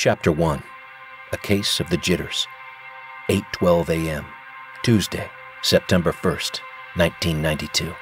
Chapter 1 A Case of the Jitters. 8:12 a.m. Tuesday, September 1st, 1992.